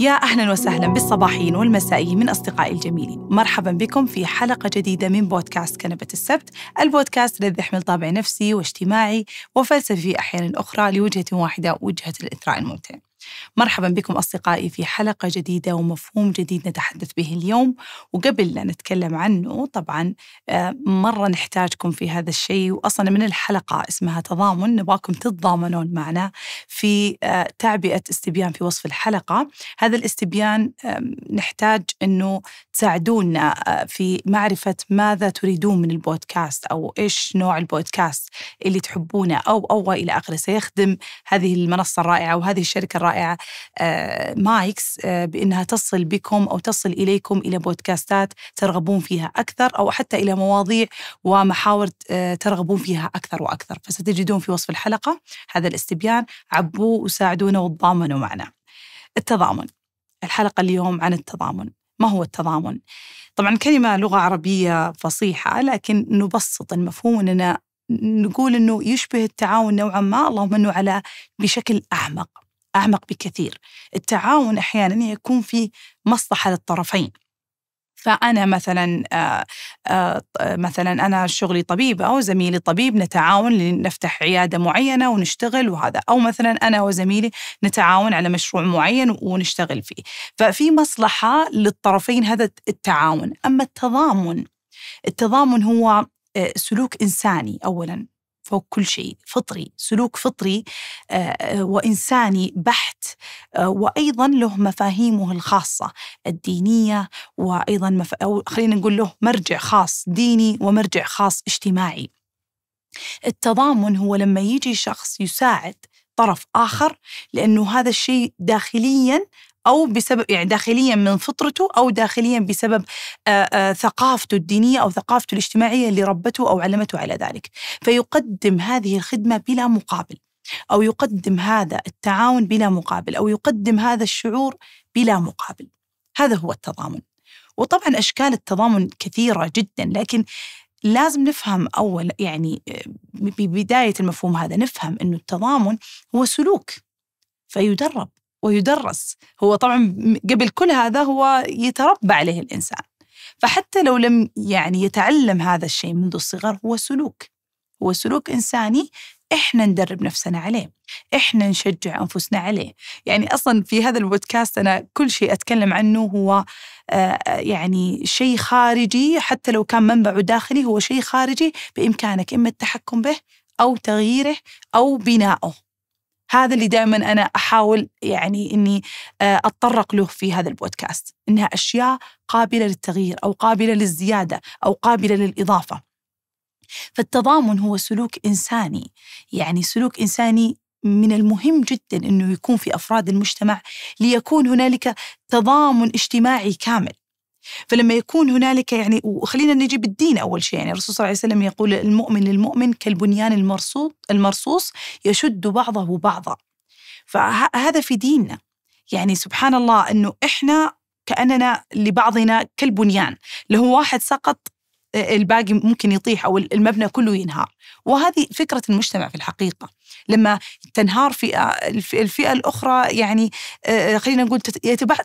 يا أهلا وسهلا بالصباحيين والمسائيين من أصدقائي الجميلين. مرحبا بكم في حلقة جديدة من بودكاست كنبة السبت. البودكاست الذي يحمل طابع نفسي واجتماعي وفلسفي أحيانا أخرى لوجهة واحدة وجهة الإثراء الممتع. مرحبا بكم أصدقائي في حلقة جديدة ومفهوم جديد نتحدث به اليوم. وقبل لا نتكلم عنه طبعا آه، مرة نحتاجكم في هذا الشيء. وأصلا من الحلقة اسمها تضامن. نبغاكم تتضامنون معنا في آه، تعبئة استبيان في وصف الحلقة. هذا الاستبيان نحتاج أنه تساعدونا آه، في معرفة ماذا تريدون من البودكاست أو إيش نوع البودكاست اللي تحبونه أو أو إلى آخره. سيخدم هذه المنصة الرائعة وهذه الشركة الرائعة آه، مايكس آه، بأنها تصل بكم أو تصل إليكم إلى بودكاستات ترغبون فيها أكثر أو حتى إلى مواضيع ومحاور آه، ترغبون فيها أكثر وأكثر. فستجدون في وصف الحلقة هذا الاستبيان. عبوه وساعدونا وتضامنوا معنا. التضامن. الحلقة اليوم عن التضامن. ما هو التضامن؟ طبعا كلمة لغة عربية فصيحة لكن نبسط المفهوم أننا نقول أنه يشبه التعاون نوعا ما اللهم أنه على بشكل أعمق. أعمق بكثير. التعاون أحيانا يكون في مصلحة للطرفين. فأنا مثلا آآ آآ مثلا أنا شغلي طبيبة وزميلي طبيب نتعاون لنفتح عيادة معينة ونشتغل وهذا. أو مثلا أنا وزميلي نتعاون على مشروع معين ونشتغل فيه. ففي مصلحة للطرفين هذا التعاون. أما التضامن التضامن هو سلوك إنساني أولا. فوق كل شيء فطري سلوك فطري آه، وإنساني بحت آه، وأيضا له مفاهيمه الخاصة الدينية وأيضا مف... أو خلينا نقول له مرجع خاص ديني ومرجع خاص اجتماعي. التضامن هو لما يجي شخص يساعد طرف آخر لأنه هذا الشيء داخليا أو بسبب يعني داخليا من فطرته أو داخليا بسبب ثقافته الدينية أو ثقافته الاجتماعية اللي ربته أو علمته على ذلك. فيقدم هذه الخدمة بلا مقابل أو يقدم هذا التعاون بلا مقابل أو يقدم هذا الشعور بلا مقابل. هذا هو التضامن. وطبعا أشكال التضامن كثيرة جدا لكن لازم نفهم أول يعني ببداية المفهوم هذا نفهم أنه التضامن هو سلوك فيدرب. ويدرس. هو طبعا قبل كل هذا هو يتربى عليه الإنسان. فحتى لو لم يعني يتعلم هذا الشيء منذ الصغر هو سلوك. هو سلوك إنساني إحنا ندرب نفسنا عليه. إحنا نشجع أنفسنا عليه. يعني أصلا في هذا البودكاست أنا كل شيء أتكلم عنه هو آه، يعني شيء خارجي. حتى لو كان منبعه داخلي هو شيء خارجي بإمكانك إما التحكم به أو تغييره أو بنائه هذا اللي دائما أنا أحاول يعني إني آه، أتطرق له في هذا البودكاست إنها أشياء قابلة للتغيير أو قابلة للزيادة أو قابلة للإضافة. فالتضامن هو سلوك إنساني يعني سلوك إنساني من المهم جدا إنه يكون في أفراد المجتمع ليكون هنالك تضامن اجتماعي كامل. فلما يكون هنالك يعني وخلينا نجيب الدين أول شيء يعني الرسول صلى الله عليه وسلم يقول المؤمن للمؤمن كالبنيان المرصوص المرصوص يشد بعضه بعضا. فهذا في ديننا. يعني سبحان الله إنه إحنا كأننا لبعضنا كالبنيان. لو واحد سقط الباقي ممكن يطيح أو المبنى كله ينهار. وهذه فكرة المجتمع في الحقيقة. لما تنهار فئة الفئة الأخرى يعني آه، خلينا نقول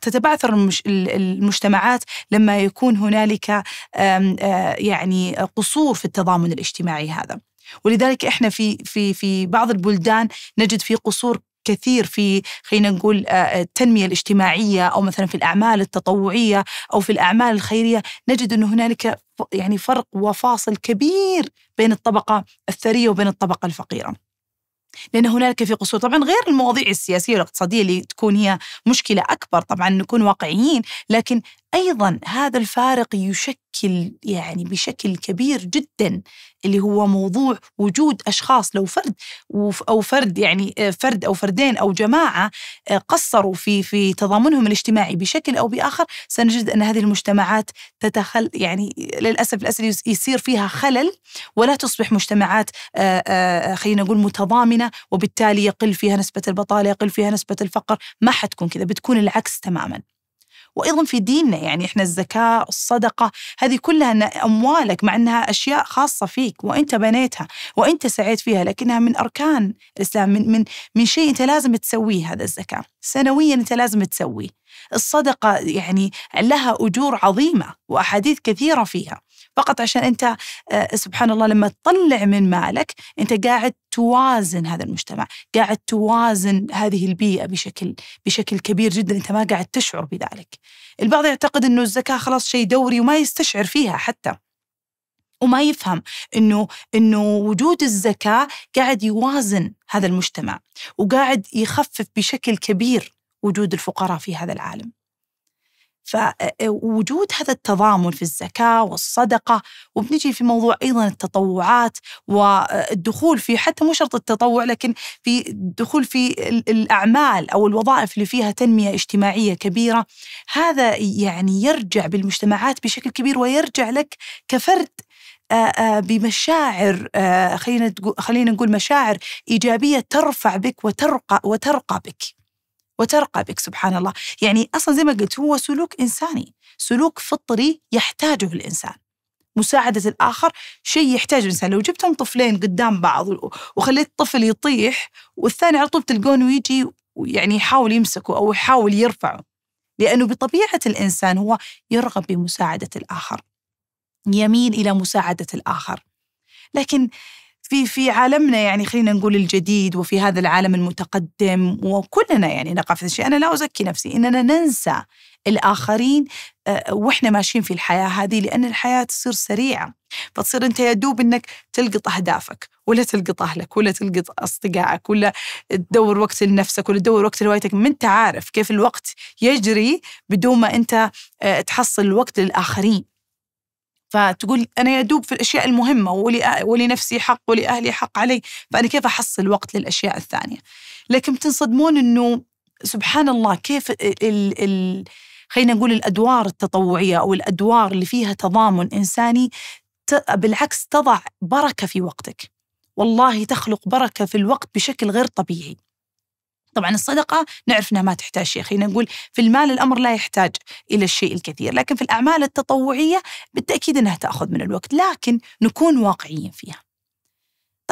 تتبعثر المجتمعات لما يكون هنالك آه، يعني قصور في التضامن الاجتماعي هذا ولذلك إحنا في في في بعض البلدان نجد في قصور كثير في خلينا نقول آه، التنمية الاجتماعية أو مثلا في الأعمال التطوعية أو في الأعمال الخيرية نجد إنه هنالك يعني فرق وفاصل كبير بين الطبقة الثرية وبين الطبقة الفقيرة. لأن هنالك في قصور. طبعا غير المواضيع السياسية والاقتصادية اللي تكون هي مشكلة أكبر. طبعا نكون واقعيين. لكن أيضا هذا الفارق يشكل يعني بشكل كبير جدا اللي هو موضوع وجود أشخاص لو فرد أو فرد يعني آه، فرد أو فردين أو جماعة آه، قصروا في في تضامنهم الاجتماعي بشكل أو بآخر سنجد أن هذه المجتمعات تتخل يعني للأسف للأسف يصير فيها خلل ولا تصبح مجتمعات آه، خلينا نقول متضامنة وبالتالي يقل فيها نسبة البطالة يقل فيها نسبة الفقر ما حتكون كذا بتكون العكس تماما. وأيضا في ديننا يعني إحنا الزكاة الصدقة هذه كلها أموالك مع إنها أشياء خاصة فيك وإنت بنيتها وإنت سعيت فيها لكنها من أركان الإسلام من من من شيء أنت لازم تسويه هذا الزكاة. سنويا أنت لازم تسويه. الصدقة يعني لها أجور عظيمة وأحاديث كثيرة فيها. فقط عشان أنت آه، سبحان الله لما تطلع من مالك أنت قاعد توازن هذا المجتمع قاعد توازن هذه البيئة بشكل بشكل كبير جدا. أنت ما قاعد تشعر بذلك. البعض يعتقد أنه الزكاة خلاص شيء دوري وما يستشعر فيها حتى. وما يفهم إنه إنه وجود الزكاة قاعد يوازن هذا المجتمع وقاعد يخفف بشكل كبير وجود الفقراء في هذا العالم. فوجود هذا التضامن في الزكاة والصدقة وبنجي في موضوع أيضا التطوعات والدخول في حتى مو شرط التطوع لكن في الدخول في الأعمال أو الوظائف اللي فيها تنمية اجتماعية كبيرة هذا يعني يرجع بالمجتمعات بشكل كبير ويرجع لك كفرد بمشاعر خلينا خلينا نقول مشاعر إيجابية ترفع بك وترقى وترقى بك وترقى بك سبحان الله يعني أصلا زي ما قلت هو سلوك إنساني. سلوك فطري يحتاجه الإنسان. مساعدة الآخر شيء يحتاجه الإنسان. لو جبتهم طفلين قدام بعض وخليت الطفل يطيح والثاني على طول تلقونه يجي يعني يحاول يمسكه أو يحاول يرفعه. لأنه بطبيعة الإنسان هو يرغب بمساعدة الآخر. يميل إلى مساعدة الآخر. لكن في في عالمنا يعني خلينا نقول الجديد وفي هذا العالم المتقدم وكلنا يعني نقع في الشيء. أنا لا أزكي نفسي إننا ننسى الآخرين آه، وإحنا ماشيين في الحياة هذه لأن الحياة تصير سريعة. فتصير أنت يا دوب إنك تلقط أهدافك ولا تلقط أهلك ولا تلقط أصدقائك ولا تدور وقت لنفسك ولا تدور وقت لهوايتك. ما أنت عارف كيف الوقت يجري بدون ما أنت آه، تحصل الوقت للآخرين. فتقول أنا يا دوب في الأشياء المهمة ولي ولنفسي حق ولأهلي حق علي فأنا كيف أحصل وقت للأشياء الثانية؟ لكن بتنصدمون أنه سبحان الله كيف ال ال خلينا نقول الأدوار التطوعية أو الأدوار اللي فيها تضامن إنساني بالعكس تضع بركة في وقتك. والله تخلق بركة في الوقت بشكل غير طبيعي. طبعا الصدقة نعرف أنها ما تحتاج شيء خلينا نقول في المال الأمر لا يحتاج إلى الشيء الكثير لكن في الأعمال التطوعية بالتأكيد أنها تأخذ من الوقت لكن نكون واقعيين فيها.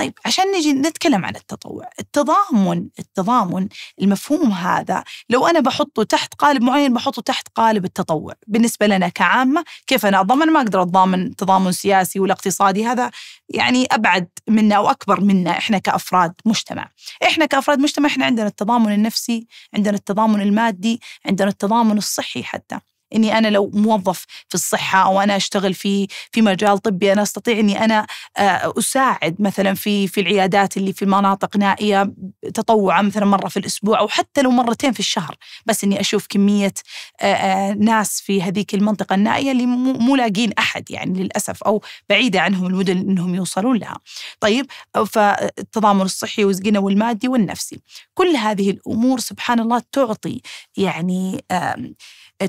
طيب عشان نجي نتكلم عن التطوع التضامن التضامن المفهوم هذا لو أنا بحطه تحت قالب معين بحطه تحت قالب التطوع. بالنسبة لنا كعامة كيف أنا أضمن ما أقدر أتضامن تضامن سياسي ولا اقتصادي. هذا يعني أبعد منا أو أكبر منا إحنا كأفراد مجتمع. إحنا كأفراد مجتمع إحنا عندنا التضامن النفسي عندنا التضامن المادي عندنا التضامن الصحي حتى. إني أنا لو موظف في الصحة أو أنا أشتغل في في مجال طبي أنا أستطيع إني أنا آه، أساعد مثلا في في العيادات اللي في مناطق نائية تطوعا مثلا مرة في الأسبوع أو حتى لو مرتين في الشهر بس إني أشوف كمية آه، آه، ناس في هذيك المنطقة النائية اللي مو لاقين أحد يعني للأسف أو بعيدة عنهم المدن إنهم يوصلون لها. طيب فالتضامن الصحي والغنى والمادي والنفسي كل هذه الأمور سبحان الله تعطي يعني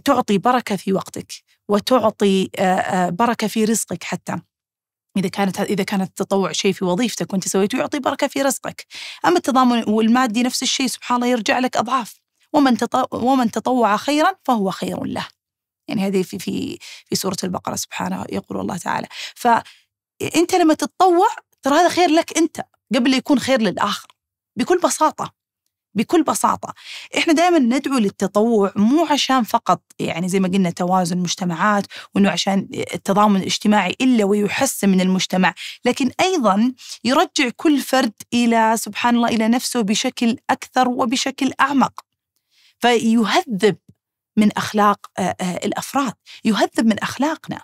تعطي بركة في وقتك وتعطي بركة في رزقك حتى. إذا كانت إذا كانت التطوع شيء في وظيفتك وأنت سويته يعطي بركة في رزقك. أما التضامن والمادي نفس الشيء سبحان الله يرجع لك أضعاف. ومن ومن تطوع خيرا فهو خير له. يعني هذه في في في سورة البقرة سبحانه يقول الله تعالى. فأنت لما تتطوع ترى هذا خير لك أنت قبل يكون خير للآخر. بكل بساطة. بكل بساطة. إحنا دائما ندعو للتطوع مو عشان فقط يعني زي ما قلنا توازن المجتمعات وإنه عشان التضامن الاجتماعي إلا ويحسن من المجتمع لكن أيضا يرجع كل فرد إلى سبحان الله إلى نفسه بشكل أكثر وبشكل أعمق. فيهذب من أخلاق الأفراد يهذب من أخلاقنا.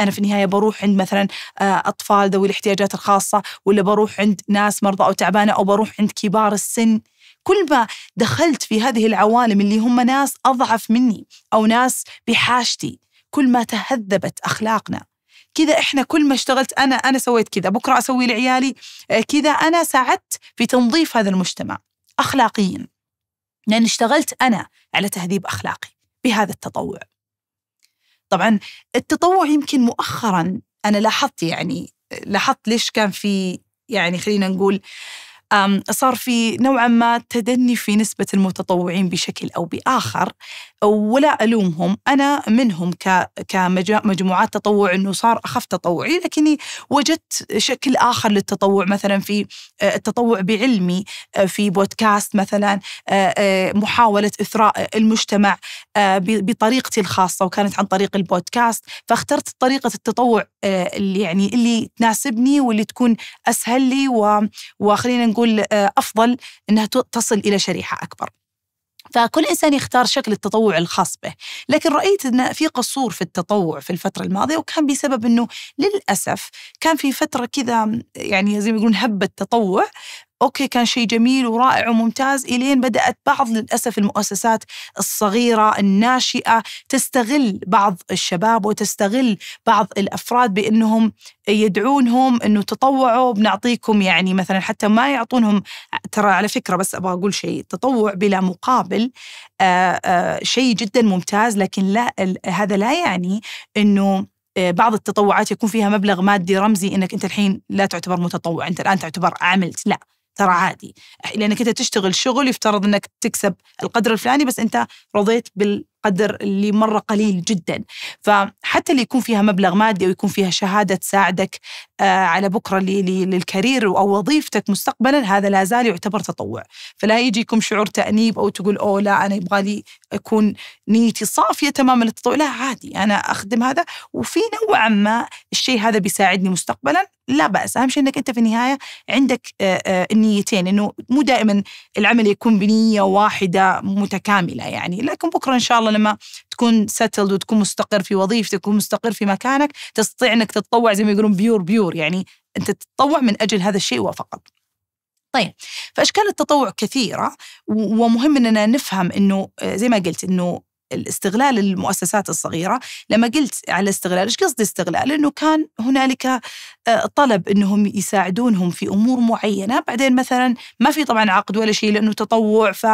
أنا في النهاية بروح عند مثلا أطفال ذوي الاحتياجات الخاصة ولا بروح عند ناس مرضى أو تعبانة أو بروح عند كبار السن. كل ما دخلت في هذه العوالم اللي هم ناس أضعف مني أو ناس بحاجتي كل ما تهذبت أخلاقنا. كذا إحنا كل ما اشتغلت أنا أنا سويت كذا بكرة أسوي لعيالي آه، كذا أنا ساعدت في تنظيف هذا المجتمع اخلاقيا. لأن اشتغلت أنا على تهذيب أخلاقي بهذا التطوع. طبعا التطوع يمكن مؤخرا أنا لاحظت يعني لاحظت ليش كان في يعني خلينا نقول صار في نوعا ما تدني في نسبة المتطوعين بشكل أو بآخر ولا ألومهم. أنا منهم كمجموعات تطوع أنه صار أخف تطوعي لكني وجدت شكل آخر للتطوع. مثلا في آه، التطوع بعلمي آه، في بودكاست مثلا آه، محاولة إثراء المجتمع بطريقتي الخاصة وكانت عن طريق البودكاست. فاخترت طريقة التطوع اللي يعني اللي تناسبني واللي تكون أسهل لي وخلينا نقول أفضل أنها تصل إلى شريحة أكبر. فكل إنسان يختار شكل التطوع الخاص به. لكن رأيت أن في قصور في التطوع في الفترة الماضية وكان بسبب أنه للأسف كان في فترة كذا يعني زي ما يقولون هبة تطوع أوكي كان شيء جميل ورائع وممتاز. إلين بدأت بعض للأسف المؤسسات الصغيرة الناشئة تستغل بعض الشباب وتستغل بعض الأفراد بأنهم يدعونهم إنه تطوعوا. بنعطيكم يعني مثلا حتى ما يعطونهم ترى على فكرة بس أبغى أقول شيء التطوع بلا مقابل آآ آآ شيء جدا ممتاز. لكن لا هذا لا يعني إنه بعض التطوعات يكون فيها مبلغ مادي رمزي إنك أنت الحين لا تعتبر متطوع أنت الآن تعتبر عملت. لا. ترى عادي. لأنك أنت تشتغل شغل يفترض أنك تكسب القدر الفلاني بس أنت رضيت بال قدر اللي مرة قليل جدا. فحتى اللي يكون فيها مبلغ مادي ويكون فيها شهادة تساعدك آه، على بكرة للكارير أو وظيفتك مستقبلا هذا لا زال يعتبر تطوع. فلا يجيكم شعور تأنيب أو تقول أوه لا أنا يبغى لي أكون نيتي صافية تماما للتطوع لا عادي أنا أخدم هذا. وفي نوعا ما الشيء هذا بيساعدني مستقبلا. لا بأس. أهم شيء أنك أنت في النهاية عندك النيتين أنه مو دائما العمل يكون بنية واحدة متكاملة يعني. لكن بكرة إن شاء الله لما تكون settled وتكون مستقر في وظيفتك وتكون مستقر في مكانك تستطيع إنك تتطوع زي ما يقولون pure pure يعني أنت تتطوع من أجل هذا الشيء وفقط. طيب فاشكال التطوع كثيرة؟ ومهم إننا نفهم إنه زي ما قلت إنه الاستغلال المؤسسات الصغيرة. لما قلت على استغلال إيش قصدي استغلال؟ إنه كان هنالك آه، طلب إنهم يساعدونهم في أمور معينة. بعدين مثلا ما في طبعا عقد ولا شيء لأنه تطوع ف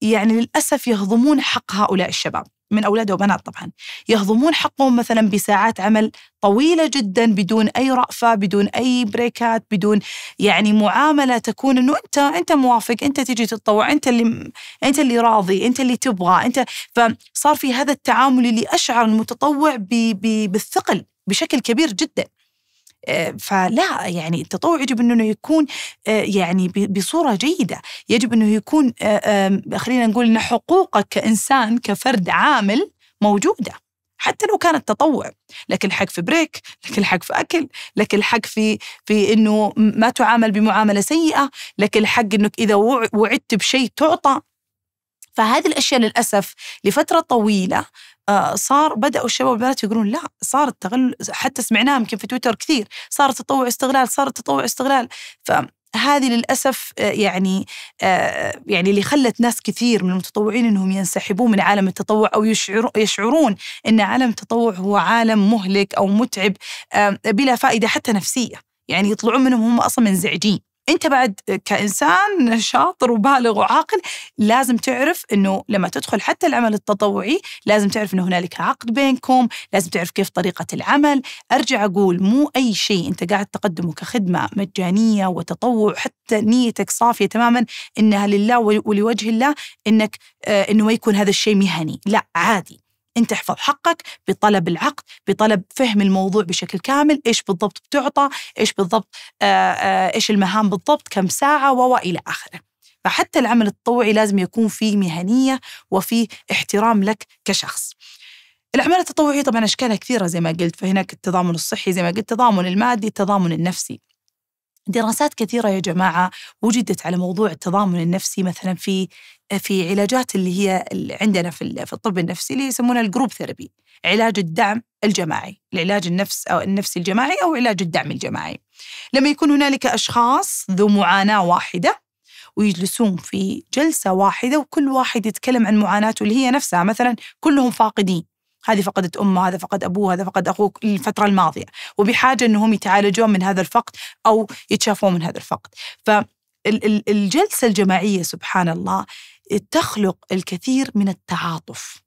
يعني للأسف يهضمون حق هؤلاء الشباب. من أولاد وبنات طبعا يهضمون حقهم مثلا بساعات عمل طويلة جدا بدون أي رأفة بدون أي بريكات بدون يعني معاملة تكون أنه أنت أنت موافق أنت تجي تتطوع أنت اللي أنت اللي راضي أنت اللي تبغى أنت فصار في هذا التعامل اللي أشعر المتطوع بالثقل بشكل كبير جدا. فلا يعني التطوع يجب إنه يكون آه، يعني بصورة جيدة، يجب إنه يكون آه، خلينا نقول إن حقوقك كإنسان كفرد عامل موجودة. حتى لو كانت تطوع لك الحق في بريك لك الحق في أكل لك الحق في في أنه ما تعامل بمعاملة سيئة لك الحق أنك إذا وعدت بشيء تعطى فهذه الأشياء للأسف لفترة طويلة آه، صار بدأوا الشباب والبنات يقولون لا صار التغل حتى سمعناها يمكن في تويتر كثير صار التطوع استغلال صار التطوع استغلال. فهذه للأسف آه، يعني آه، يعني اللي خلت ناس كثير من المتطوعين إنهم ينسحبون من عالم التطوع أو يشعرون إن عالم التطوع هو عالم مهلك أو متعب بلا فائدة حتى نفسية. يعني يطلعون منهم هم أصلا منزعجين. انت بعد كإنسان شاطر وبالغ وعاقل لازم تعرف إنه لما تدخل حتى العمل التطوعي لازم تعرف إنه هنالك عقد بينكم، لازم تعرف كيف طريقة العمل، أرجع أقول مو أي شيء أنت قاعد تقدمه كخدمة مجانية وتطوع حتى نيتك صافية تماما إنها لله ولوجه الله إنك آه إنه ما يكون هذا الشيء مهني، لا عادي. أنت احفظ حقك بطلب العقد بطلب فهم الموضوع بشكل كامل إيش بالضبط بتعطى إيش بالضبط آه، آآ إيش المهام بالضبط كم ساعة والى آخره. فحتى العمل التطوعي لازم يكون فيه مهنية وفيه احترام لك كشخص. الأعمال التطوعية طبعا أشكالها كثيرة زي ما قلت فهناك التضامن الصحي زي ما قلت التضامن المادي التضامن النفسي. دراسات كثيرة يا جماعة وجدت على موضوع التضامن النفسي مثلا في في علاجات اللي هي اللي عندنا في الطب النفسي اللي يسمونها ال group therapy علاج الدعم الجماعي العلاج النفس أو النفسي الجماعي أو علاج الدعم الجماعي. لما يكون هنالك أشخاص ذو معاناة واحدة ويجلسون في جلسة واحدة وكل واحد يتكلم عن معاناته اللي هي نفسها مثلا كلهم فاقدين. هذه فقدت أمها هذا فقد أبوه هذا فقد أخوه الفترة الماضية. وبحاجة أنهم يتعالجون من هذا الفقد أو يتشافون من هذا الفقد. فالجلسة الجماعية سبحان الله تخلق الكثير من التعاطف.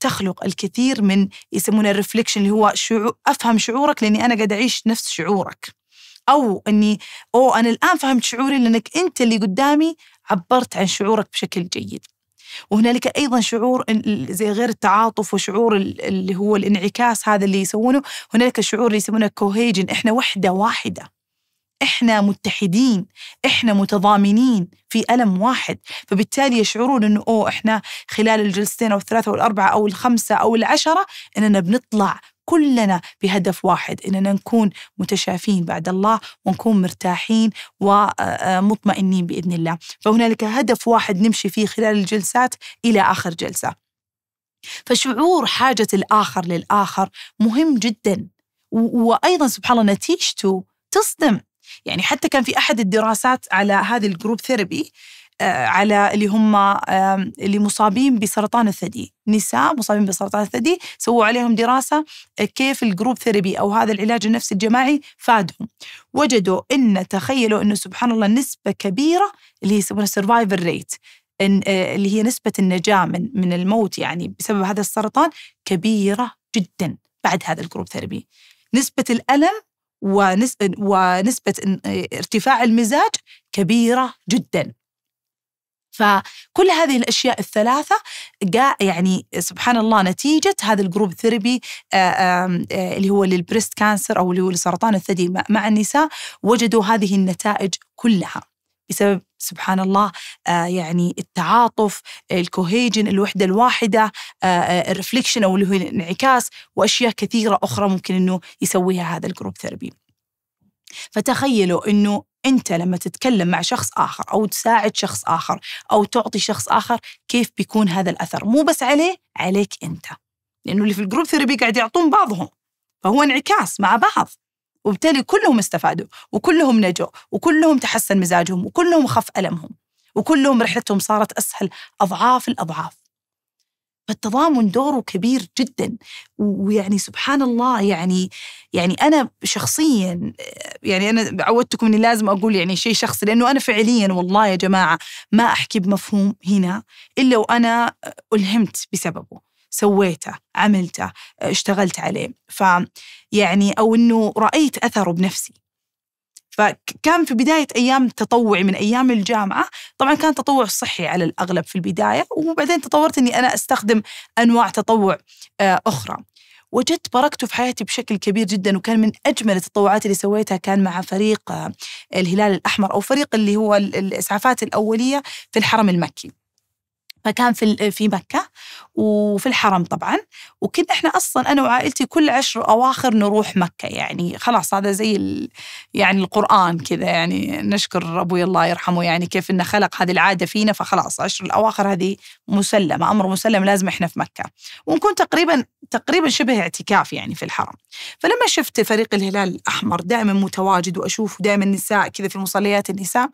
تخلق الكثير من يسمونه الرفليكشن اللي هو شعور أفهم شعورك لأني أنا قاعد أعيش نفس شعورك. أو أني اوه أنا الآن فهمت شعوري لأنك أنت اللي قدامي عبرت عن شعورك بشكل جيد. وهنالك أيضا شعور زي غير التعاطف وشعور اللي هو الانعكاس هذا اللي يسوونه. هنالك شعور اللي يسمونه كوهيجن إحنا وحدة واحدة. إحنا متحدين. إحنا متضامنين في ألم واحد. فبالتالي يشعرون إنه أوه إحنا خلال الجلستين أو الثلاثة أو الأربعة أو الخمسة أو العشرة إننا بنطلع كلنا بهدف واحد إننا نكون متشافين بعد الله ونكون مرتاحين ومطمئنين بإذن الله، فهنالك هدف واحد نمشي فيه خلال الجلسات إلى آخر جلسة. فشعور حاجة الآخر للآخر مهم جدا. وأيضا سبحان الله نتيجته تصدم. يعني حتى كان في أحد الدراسات على هذه ال group therapy آه، على اللي هم اللي مصابين بسرطان الثدي. نساء مصابين بسرطان الثدي سووا عليهم دراسة آه، كيف ال group therapy أو هذا العلاج النفسي الجماعي فادهم. وجدوا أن تخيلوا أنه سبحان الله نسبة كبيرة اللي يسمونها survivor rate آه، اللي هي نسبة النجاة من من الموت يعني بسبب هذا السرطان كبيرة جدا بعد هذا ال group therapy. نسبة الألم ونسبة ارتفاع المزاج كبيرة جدا. فكل هذه الأشياء الثلاثة يعني سبحان الله نتيجة هذا ال group therapy اللي هو لل breast cancer أو اللي هو لسرطان الثدي مع النساء وجدوا هذه النتائج كلها بسبب سبحان الله يعني التعاطف ال cohesion الوحدة الواحدة ال reflection أو اللي هو الانعكاس وأشياء كثيرة أخرى ممكن أنه يسويها هذا ال group therapy. فتخيلوا أنه أنت لما تتكلم مع شخص آخر أو تساعد شخص آخر أو تعطي شخص آخر كيف بيكون هذا الأثر؟ مو بس عليه عليك أنت. لأنه اللي في ال group therapy قاعد يعطون بعضهم. فهو انعكاس مع بعض. وبالتالي كلهم استفادوا وكلهم نجوا وكلهم تحسن مزاجهم وكلهم خف ألمهم وكلهم رحلتهم صارت أسهل أضعاف الأضعاف. فالتضامن دوره كبير جدا. ويعني سبحان الله يعني يعني أنا شخصيا يعني أنا عودتكم إني لازم أقول يعني شيء شخصي لأنه أنا فعليا والله يا جماعة ما أحكي بمفهوم هنا إلا وأنا ألهمت بسببه سويته عملته اشتغلت عليه. فيعني أو إنه رأيت أثره بنفسي. فكان في بداية أيام تطوعي من أيام الجامعة. طبعا كان تطوع صحي على الأغلب في البداية وبعدين تطورت أني أنا أستخدم أنواع تطوع آه، أخرى. وجدت بركته في حياتي بشكل كبير جدا وكان من أجمل التطوعات اللي سويتها كان مع فريق آه، الهلال الأحمر أو فريق اللي هو الإسعافات الأولية في الحرم المكي. فكان في في مكة. وفي الحرم طبعا. وكنا إحنا أصلا أنا وعائلتي كل عشر أواخر نروح مكة يعني خلاص هذا زي يعني القرآن كذا يعني نشكر أبوي الله يرحمه يعني كيف إنه خلق هذه العادة فينا فخلاص عشر الأواخر هذه مسلمة أمر مسلم لازم إحنا في مكة. ونكون تقريبا تقريبا شبه اعتكاف يعني في الحرم. فلما شفت فريق الهلال الأحمر دائما متواجد وأشوف دائما نساء كذا في مصليات النساء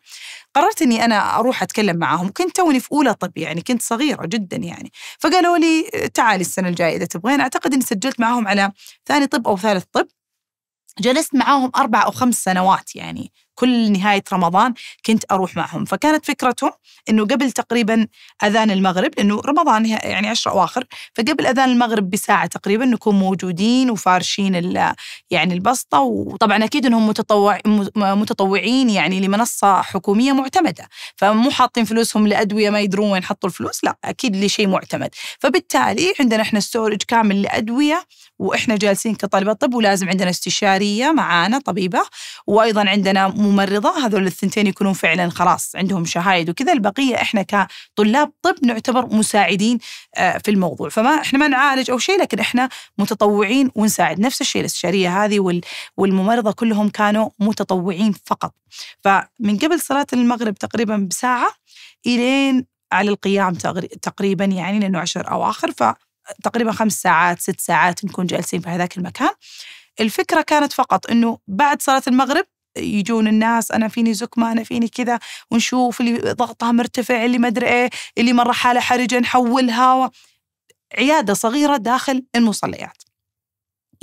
قررت إني أنا أروح أتكلم معاهم. كنت توني في أولى طب يعني كنت صغيرة جدا يعني. فقالوا لي تعالي السنة الجاية إذا تبغين. أعتقد إني سجلت معاهم على ثاني طب أو ثالث طب. جلست معاهم أربع أو خمس سنوات يعني. كل نهاية رمضان كنت أروح معهم. فكانت فكرتهم أنه قبل تقريبا أذان المغرب لأنه رمضان يعني عشر أواخر فقبل أذان المغرب بساعة تقريبا نكون موجودين وفارشين يعني البسطة وطبعا أكيد أنهم متطوع متطوعين يعني لمنصة حكومية معتمدة. فمو حاطين فلوسهم لأدوية ما يدرون وين حطوا الفلوس لا أكيد لشيء معتمد. فبالتالي عندنا إحنا ستورج كامل لأدوية وإحنا جالسين كطالبات طب ولازم عندنا استشارية معانا طبيبة وأيضا عندنا ممرضة هذول الثنتين يكونون فعلا خلاص عندهم شهايد وكذا. البقية إحنا كطلاب طب نعتبر مساعدين آه، في الموضوع. فما إحنا ما نعالج أو شيء لكن إحنا متطوعين ونساعد. نفس الشيء الاستشارية هذه والممرضة كلهم كانوا متطوعين فقط. فمن قبل صلاة المغرب تقريبا بساعة إلين على القيام تقريبا يعني لأنه عشر أواخر. فتقريبا خمس ساعات ست ساعات نكون جالسين في هذاك المكان. الفكرة كانت فقط أنه بعد صلاة المغرب يجون الناس أنا فيني زكمه أنا فيني كذا ونشوف اللي ضغطها مرتفع اللي ما أدري إيه اللي مرة حاله حرجة نحولها و... عيادة صغيرة داخل المصليات.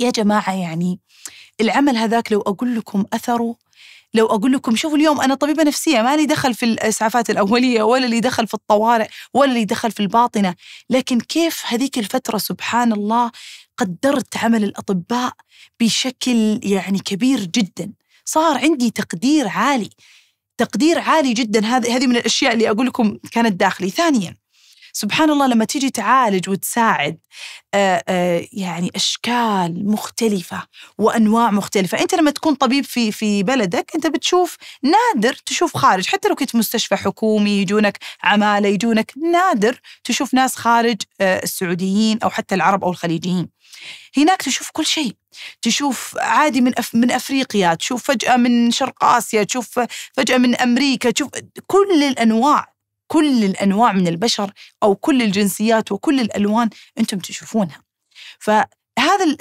يا جماعة يعني العمل هذاك لو أقول لكم أثره لو أقول لكم شوفوا اليوم أنا طبيبة نفسية ما لي دخل في الإسعافات الأولية ولا لي دخل في الطوارئ ولا لي دخل في الباطنة. لكن كيف هذيك الفترة سبحان الله قدرت عمل الأطباء بشكل يعني كبير جدا. صار عندي تقدير عالي تقدير عالي جدا. هذه هذه من الأشياء اللي أقول لكم كانت داخلي. ثانيا سبحان الله لما تيجي تعالج وتساعد آآ آآ يعني أشكال مختلفة وأنواع مختلفة. أنت لما تكون طبيب في في بلدك أنت بتشوف نادر تشوف خارج. حتى لو كنت مستشفى حكومي يجونك عمالة يجونك نادر تشوف ناس خارج السعوديين أو حتى العرب أو الخليجيين. هناك تشوف كل شيء. تشوف عادي من أف من أفريقيا تشوف فجأة من شرق آسيا تشوف فجأة من أمريكا تشوف كل الأنواع كل الأنواع من البشر أو كل الجنسيات وكل الألوان أنتم تشوفونها. فهذا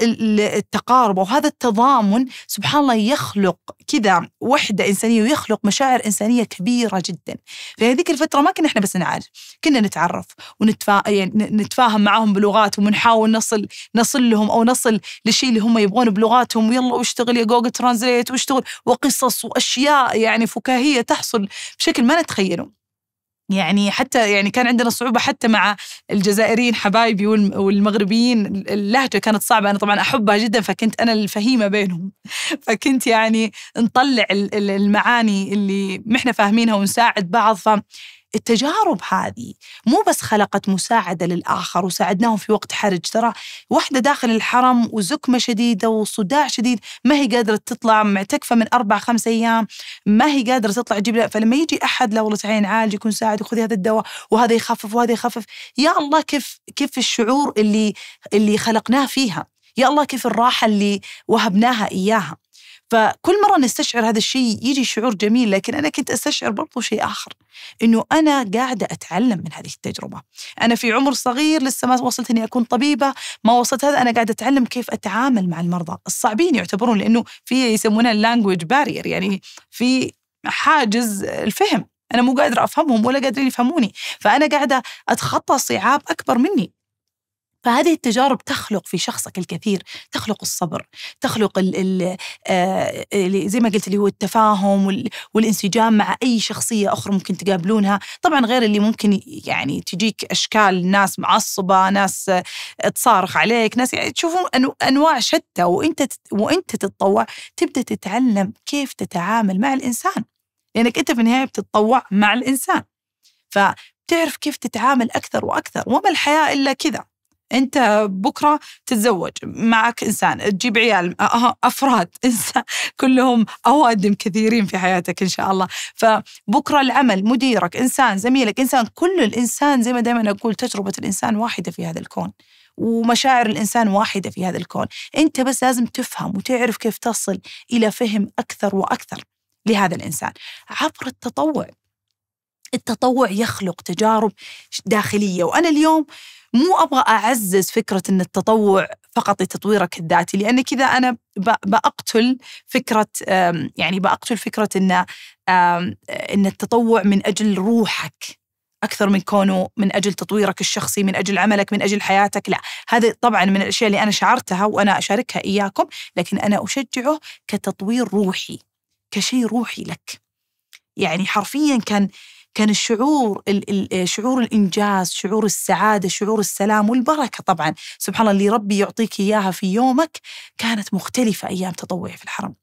التقارب وهذا التضامن سبحان الله يخلق كذا وحدة إنسانية ويخلق مشاعر إنسانية كبيرة جدا. في هذيك الفترة ما كنا إحنا بس نعالج كنا نتعرف ونتفا... يعني نتفاهم معهم بلغاتهم ونحاول نصل نصل لهم أو نصل للشيء اللي هم يبغونه بلغاتهم ويلا واشتغل يا جوجل ترانزليت واشتغل وقصص وأشياء يعني فكاهية تحصل بشكل ما نتخيله. يعني حتى يعني كان عندنا صعوبة حتى مع الجزائريين حبايبي والمغربيين اللهجة كانت صعبة. أنا طبعا أحبها جدا فكنت أنا الفهيمة بينهم. فكنت يعني نطلع المعاني اللي ما إحنا فاهمينها ونساعد بعض. ف التجارب هذه مو بس خلقت مساعدة للآخر وساعدناهم في وقت حرج. ترى واحدة داخل الحرم وزكمة شديدة وصداع شديد ما هي قادرة تطلع معتكفة من أربع خمس أيام ما هي قادرة تطلع تجيب فلما يجي أحد لا والله تعالي نعالج يكون ساعد وخذي هذا الدواء وهذا يخفف وهذا يخفف. يا الله كيف كيف الشعور اللي اللي خلقناه فيها. يا الله كيف الراحة اللي وهبناها إياها. فكل مرة نستشعر هذا الشيء يجي شعور جميل لكن أنا كنت أستشعر برضو شيء آخر إنه أنا قاعدة أتعلم من هذه التجربة. أنا في عمر صغير لسه ما وصلت إني أكون طبيبة ما وصلت هذا أنا قاعدة أتعلم كيف أتعامل مع المرضى. الصعبين يعتبرون لأنه في يسمونها اللانجوج بارير يعني في حاجز الفهم. أنا مو قادرة أفهمهم ولا قادرين يفهموني. فأنا قاعدة أتخطى صعاب أكبر مني. فهذه التجارب تخلق في شخصك الكثير تخلق الصبر تخلق ال ال آه زي ما قلت اللي هو التفاهم والانسجام مع أي شخصية أخرى ممكن تقابلونها. طبعا غير اللي ممكن يعني تجيك أشكال ناس معصبة ناس تصارخ عليك ناس يعني تشوفون أنواع شتى وأنت وأنت تتطوع تبدأ تتعلم كيف تتعامل مع الإنسان. لأنك أنت في النهاية بتتطوع مع الإنسان. فتعرف كيف تتعامل أكثر وأكثر وما الحياة إلا كذا. انت بكرة تتزوج معك إنسان تجيب عيال أفراد إنسان كلهم اوادم كثيرين في حياتك إن شاء الله. فبكرة العمل مديرك إنسان زميلك إنسان كل الإنسان زي ما دائما أقول تجربة الإنسان واحدة في هذا الكون ومشاعر الإنسان واحدة في هذا الكون. أنت بس لازم تفهم وتعرف كيف تصل إلى فهم أكثر وأكثر لهذا الإنسان. عبر التطوع التطوع يخلق تجارب داخلية. وأنا اليوم مو أبغى أعزز فكرة إن التطوع فقط لتطويرك الذاتي لأن كذا أنا بقتل فكرة يعني بقتل فكرة إن إن التطوع من أجل روحك أكثر من كونه من أجل تطويرك الشخصي من أجل عملك من أجل حياتك. لا هذا طبعا من الأشياء اللي أنا شعرتها وأنا أشاركها إياكم لكن أنا أشجعه كتطوير روحي كشيء روحي لك. يعني حرفيا كان كان الشعور شعور الإنجاز، شعور السعادة، شعور السلام والبركة طبعا، سبحان الله اللي ربي يعطيك إياها في يومك كانت مختلفة أيام تطوعي في الحرم.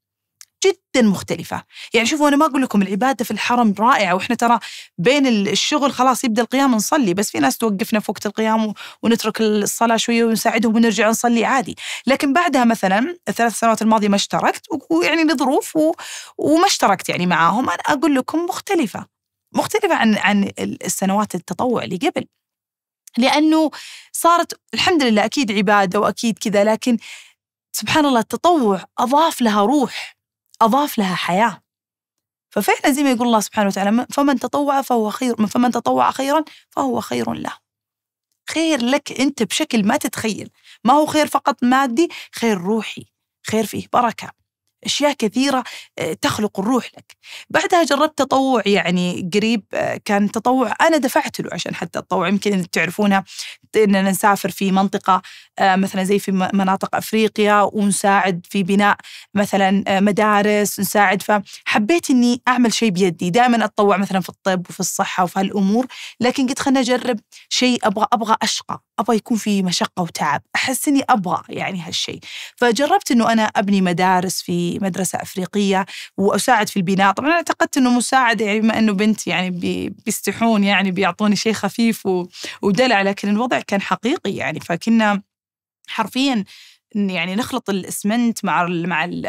جدا مختلفة. يعني شوفوا أنا ما أقول لكم العبادة في الحرم رائعة وإحنا ترى بين الشغل خلاص يبدأ القيام نصلي بس في ناس توقفنا في وقت القيام ونترك الصلاة شوية ونساعدهم ونرجع نصلي عادي. لكن بعدها مثلا الثلاث سنوات الماضية ما اشتركت ويعني لظروف وما اشتركت يعني معاهم. أنا أقول لكم مختلفة. مختلفة عن عن السنوات التطوع اللي قبل. لأنه صارت الحمد لله أكيد عبادة وأكيد كذا لكن سبحان الله التطوع أضاف لها روح أضاف لها حياة. ففعلا زي ما يقول الله سبحانه وتعالى فمن تطوع فهو خير فمن تطوع خيرا فهو خير له. خير لك أنت بشكل ما تتخيل. ما هو خير فقط مادي خير روحي خير فيه بركة. أشياء كثيرة آه، تخلق الروح لك. بعدها جربت تطوع يعني قريب آه، كان تطوع أنا دفعت له عشان حتى التطوع. يمكن تعرفونها إننا نسافر في منطقة آه، مثلا زي في مناطق أفريقيا ونساعد في بناء مثلا مدارس نساعد. فحبيت إني أعمل شيء بيدي. دائما أتطوع مثلا في الطب وفي الصحة وفي هالأمور لكن قلت خلنا أجرب شيء أبغى أبغى أشقى. أبغى يكون في مشقة وتعب. أحس إني أبغى يعني هالشيء. فجربت إنه أنا أبني مدارس في في مدرسة أفريقية وأساعد في البناء. طبعا أنا اعتقدت أنه مساعدة يعني بما أنه بنت يعني بيستحون يعني بيعطوني شيء خفيف ودلع لكن الوضع كان حقيقي يعني. فكنا حرفيا يعني نخلط الاسمنت مع ال مع ال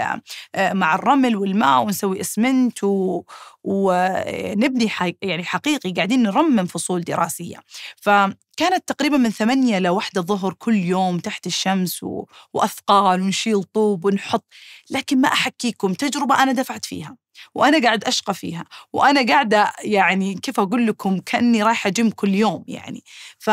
آه، مع الرمل والماء ونسوي اسمنت و... ونبني يعني حقيقي قاعدين نرمم فصول دراسية. فكانت تقريبا من ثمانية لوحدة الظهر كل يوم تحت الشمس و... وأثقال ونشيل طوب ونحط. لكن ما أحكيكم تجربة أنا دفعت فيها وأنا قاعد أشقى فيها وأنا قاعدة يعني كيف أقول لكم كأني رايحة جيم كل يوم يعني. ف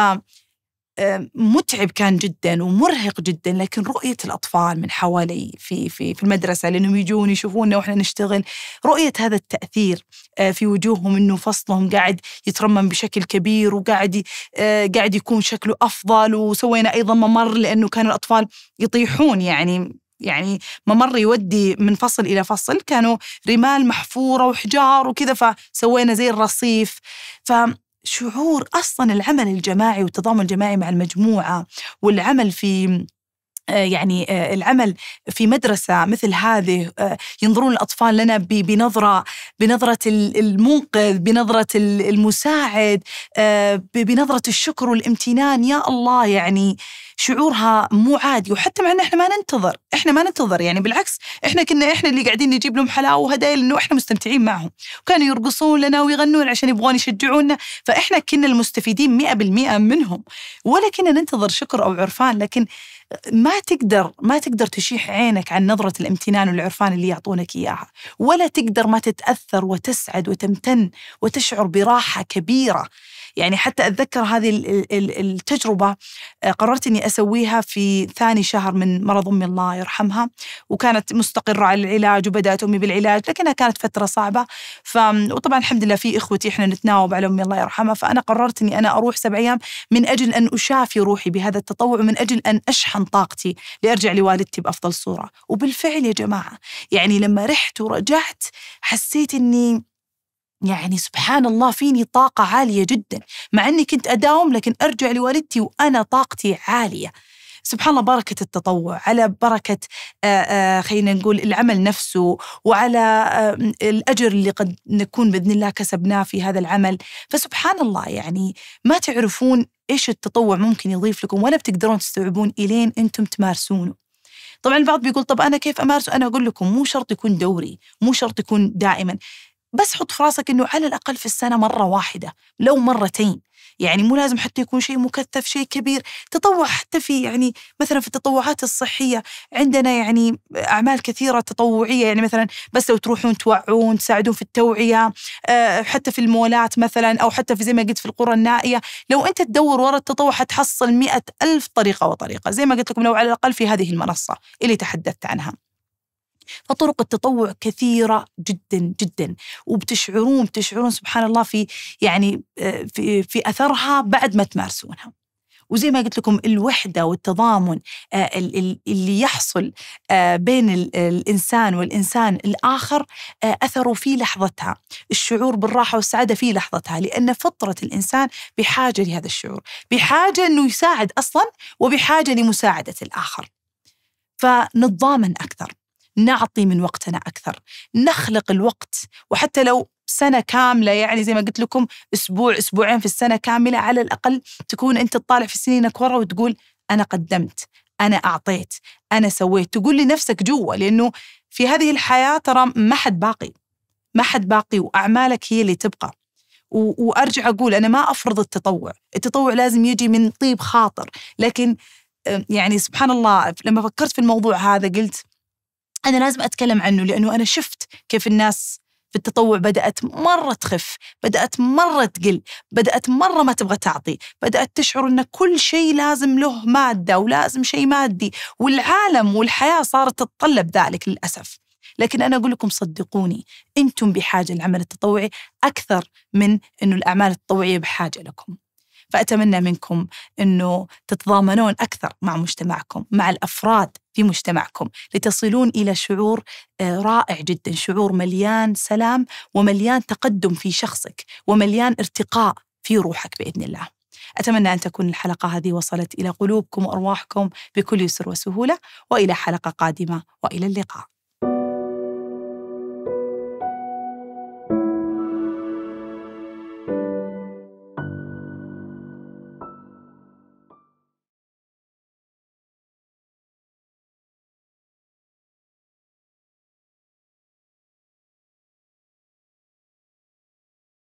متعب كان جدا ومرهق جدا لكن رؤية الأطفال من حوالي في في في المدرسة لأنهم يجون يشوفونا وإحنا نشتغل رؤية هذا التأثير آه، في وجوههم إنه فصلهم قاعد يترمم بشكل كبير وقاعد آه، قاعد يكون شكله أفضل وسوينا أيضا ممر لأنه كانوا الأطفال يطيحون يعني يعني ممر يودي من فصل إلى فصل كانوا رمال محفورة وحجار وكذا فسوينا زي الرصيف. ف شعور أصلا العمل الجماعي والتضامن الجماعي مع المجموعة والعمل في آه، يعني آه، العمل في مدرسة مثل هذه آه، ينظرون الأطفال لنا بنظرة بنظرة المنقذ بنظرة المساعد بنظرة الشكر والامتنان. يا الله يعني شعورها مو عادي وحتى مع إن إحنا ما ننتظر إحنا ما ننتظر يعني بالعكس إحنا كنا إحنا اللي قاعدين نجيب لهم حلاوة وهدايا لأنه إحنا مستمتعين معهم. وكانوا يرقصون لنا ويغنون عشان يبغون يشجعونا فإحنا كنا المستفيدين 100% منهم. ولا كنا ننتظر شكر أو عرفان لكن ما تقدر ما تقدر تشيح عينك عن نظرة الامتنان والعرفان اللي يعطونك إياها. ولا تقدر ما تتأثر وتسعد وتمتن وتشعر براحة كبيرة. يعني حتى أتذكر هذه التجربة آه، قررت أني أسويها في ثاني شهر من مرض أمي الله يرحمها وكانت مستقرة على العلاج وبدأت أمي بالعلاج لكنها كانت فترة صعبة. ف... وطبعا الحمد لله في إخوتي إحنا نتناوب على أمي الله يرحمها فأنا قررت أني أنا أروح سبع أيام من أجل أن أشافي روحي بهذا التطوع ومن أجل أن أشحن طاقتي لأرجع لوالدتي بأفضل صورة. وبالفعل يا جماعة يعني لما رحت ورجعت حسيت أني يعني سبحان الله فيني طاقة عالية جدا مع أني كنت أداوم لكن أرجع لوالدتي وأنا طاقتي عالية. سبحان الله بركة التطوع على بركة خلينا نقول العمل نفسه وعلى الأجر اللي قد نكون بإذن الله كسبناه في هذا العمل. فسبحان الله يعني ما تعرفون إيش التطوع ممكن يضيف لكم ولا بتقدرون تستوعبون إلين أنتم تمارسونه. طبعا البعض بيقول طب أنا كيف أمارسه؟ أنا أقول لكم مو شرط يكون دوري مو شرط يكون دائما. بس حط في راسك إنه على الأقل في السنة مرة واحدة لو مرتين. يعني مو لازم حتى يكون شيء مكثف شيء كبير. تطوع حتى في يعني مثلا في التطوعات الصحية. عندنا يعني أعمال كثيرة تطوعية يعني مثلا بس لو تروحون توعون تساعدون في التوعية آه، حتى في المولات مثلا أو حتى في زي ما قلت في القرى النائية. لو أنت تدور ورا التطوع حتحصل مئة ألف طريقة وطريقة. زي ما قلت لكم لو على الأقل في هذه المنصة اللي تحدثت عنها. فطرق التطوع كثيرة جدا جدا. وبتشعرون بتشعرون سبحان الله في يعني آه، في, في أثرها بعد ما تمارسونها. وزي ما قلت لكم الوحدة والتضامن آه، اللي يحصل آه، بين الإنسان والإنسان الآخر أثره في لحظتها. الشعور بالراحة والسعادة في لحظتها لأن فطرة الإنسان بحاجة لهذا الشعور. بحاجة أنه يساعد أصلا وبحاجة لمساعدة الآخر. فنتضامن أكثر. نعطي من وقتنا أكثر. نخلق الوقت وحتى لو سنة كاملة يعني زي ما قلت لكم أسبوع أسبوعين في السنة كاملة على الأقل تكون أنت تطالع في سنينك ورا وتقول أنا قدمت أنا أعطيت أنا سويت. تقول لنفسك جوا لأنه في هذه الحياة ترى ما حد باقي. ما حد باقي وأعمالك هي اللي تبقى. وأرجع أقول أنا ما أفرض التطوع. التطوع لازم يجي من طيب خاطر. لكن يعني سبحان الله لما فكرت في الموضوع هذا قلت أنا لازم أتكلم عنه لأنه أنا شفت كيف الناس في التطوع بدأت مرة تخف بدأت مرة تقل بدأت مرة ما تبغى تعطي بدأت تشعر أن كل شيء لازم له مادة ولازم شيء مادي والعالم والحياة صارت تتطلب ذلك للأسف. لكن أنا أقول لكم صدقوني أنتم بحاجة للعمل التطوعي أكثر من أنه الأعمال التطوعية بحاجة لكم. فأتمنى منكم أنه تتضامنون أكثر مع مجتمعكم مع الأفراد في مجتمعكم لتصلون إلى شعور آه، رائع جدا شعور مليان سلام ومليان تقدم في شخصك ومليان ارتقاء في روحك بإذن الله. أتمنى أن تكون الحلقة هذه وصلت إلى قلوبكم وأرواحكم بكل يسر وسهولة وإلى حلقة قادمة وإلى اللقاء.